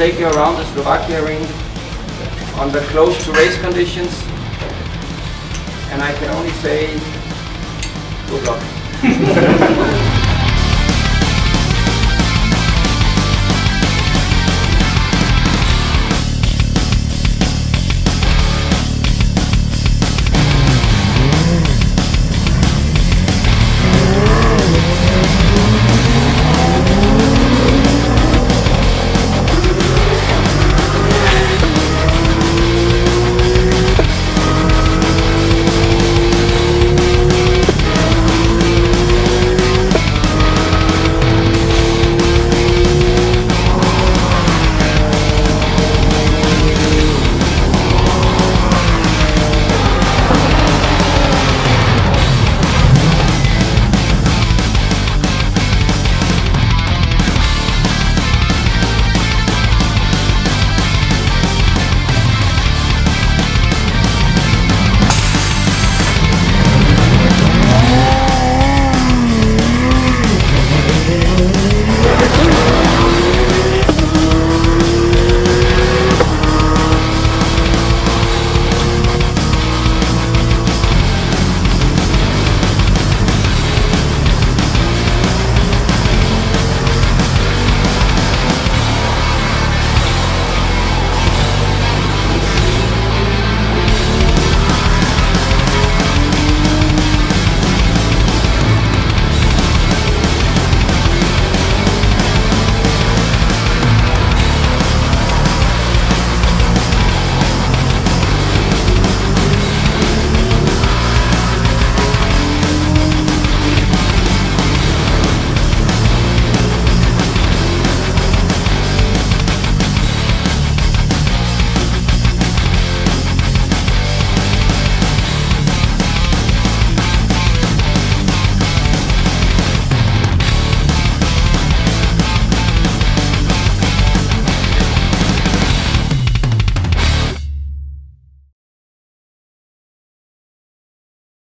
take you around the Slovakia ring under close to race conditions. And I can only say good luck.